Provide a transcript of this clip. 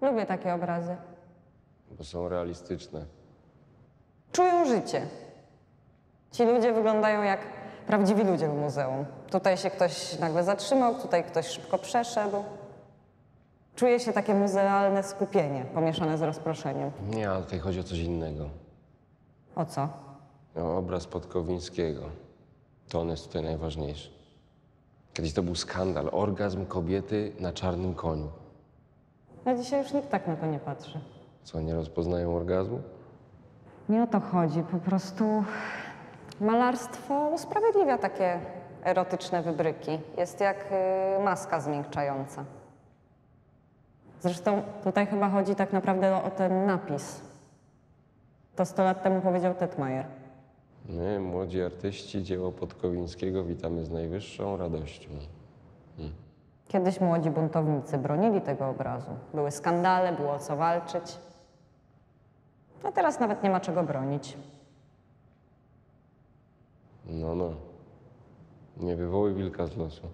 Lubię takie obrazy. bo są realistyczne. Czują życie. Ci ludzie wyglądają jak prawdziwi ludzie w muzeum. Tutaj się ktoś nagle zatrzymał, tutaj ktoś szybko przeszedł. Czuje się takie muzealne skupienie pomieszane z rozproszeniem. Nie, ale tutaj chodzi o coś innego. O co? O obraz Podkowińskiego. To on jest tutaj najważniejszy. Kiedyś to był skandal. Orgazm kobiety na czarnym koniu. A dzisiaj już nikt tak na to nie patrzy. Co, nie rozpoznają orgazmu? Nie o to chodzi, po prostu malarstwo usprawiedliwia takie erotyczne wybryki. Jest jak y, maska zmiękczająca. Zresztą tutaj chyba chodzi tak naprawdę o, o ten napis. To 100 lat temu powiedział Tetmajer. My, młodzi artyści, dzieło Podkowińskiego witamy z najwyższą radością. Kiedyś młodzi buntownicy bronili tego obrazu. Były skandale, było o co walczyć. A teraz nawet nie ma czego bronić. No, no. Nie wywołuj wilka z losu.